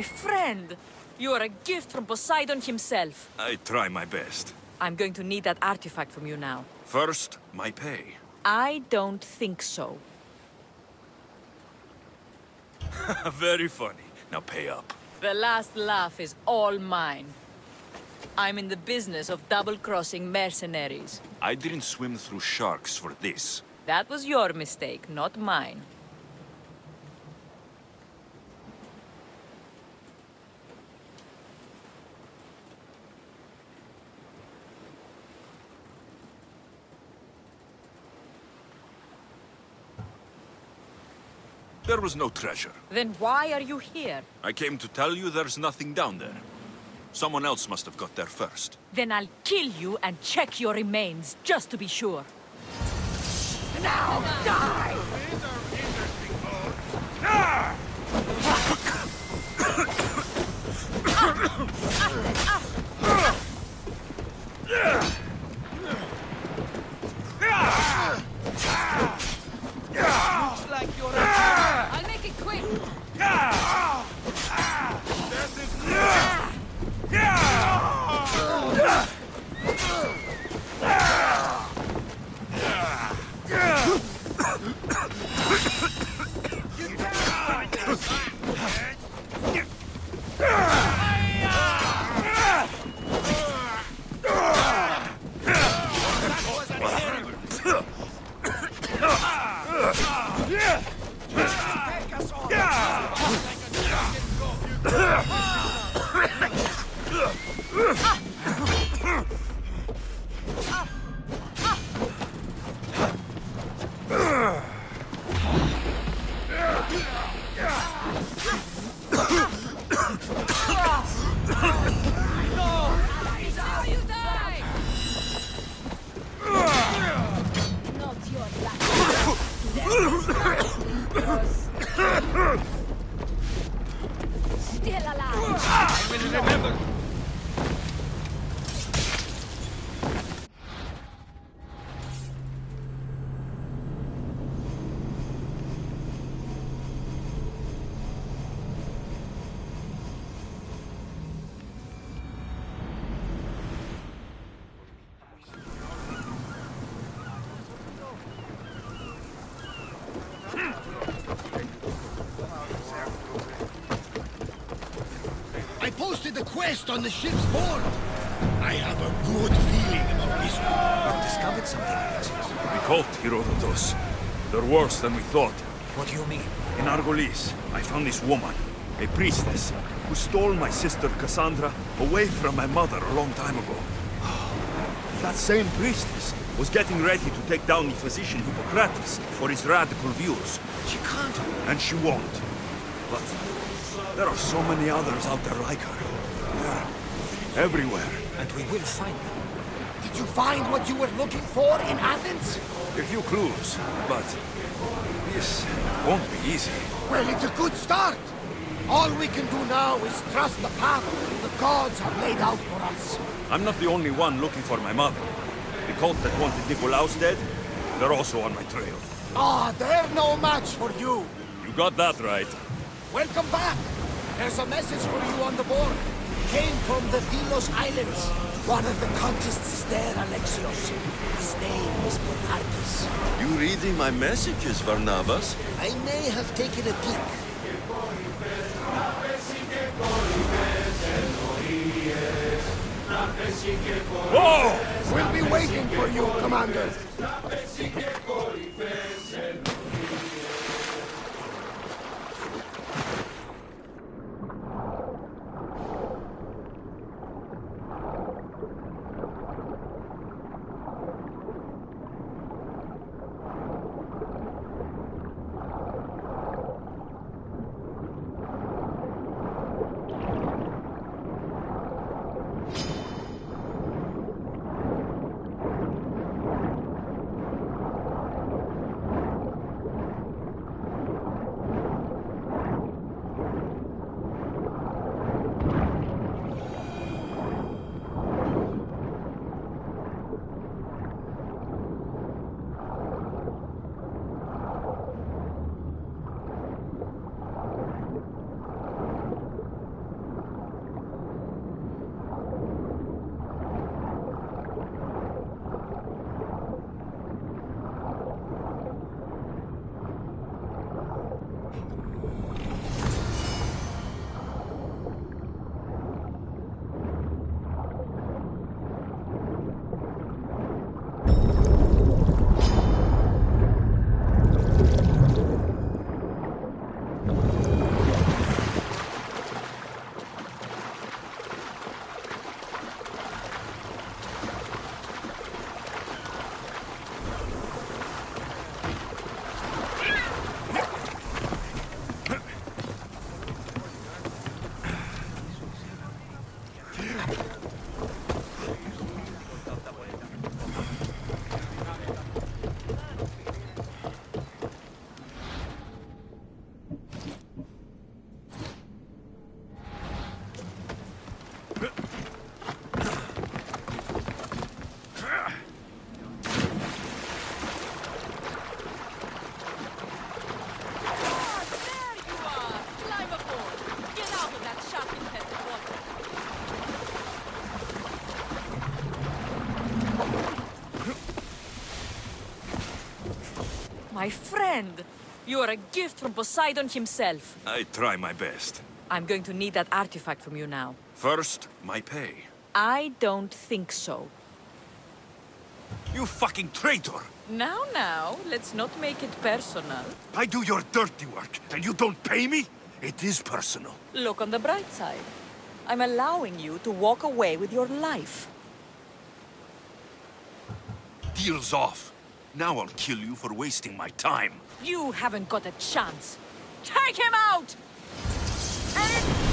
My friend! You are a gift from Poseidon himself. I try my best. I'm going to need that artifact from you now. First, my pay. I don't think so. Very funny. Now pay up. The last laugh is all mine. I'm in the business of double-crossing mercenaries. I didn't swim through sharks for this. That was your mistake, not mine. There was no treasure. Then why are you here? I came to tell you there's nothing down there. Someone else must have got there first. Then I'll kill you and check your remains, just to be sure. Now, die! You posted the quest on the ship's board. I have a good feeling about this one. I've discovered something, Alexios. We caught Herodotus. They're worse than we thought. What do you mean? In Argolis, I found this woman, a priestess, who stole my sister Kassandra away from my mother a long time ago. That same priestess was getting ready to take down the physician Hippocrates for his radical views. She can't. And she won't. But there are so many others out there like her. They're everywhere. And we will find them. Did you find what you were looking for in Athens? A few clues, but this won't be easy. Well, it's a good start. All we can do now is trust the path the gods have laid out for us. I'm not the only one looking for my mother. The cult that wanted Nikolaos dead, they're also on my trail. Ah, they're no match for you. You got that right. Welcome back. There's a message for you on the board. Came from the Delos Islands. One of the cultists there, Alexios. His name is Bonardis. You reading my messages, Varnavas? I may have taken a peek. Whoa! We'll be waiting for you, Commander. My friend! You are a gift from Poseidon himself. I try my best. I'm going to need that artifact from you now. First, my pay. I don't think so. You fucking traitor! Now, now, let's not make it personal. I do your dirty work, and you don't pay me? It is personal. Look on the bright side. I'm allowing you to walk away with your life. Deal's off. Now I'll kill you for wasting my time. You haven't got a chance. Take him out! And...